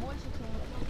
больше, чем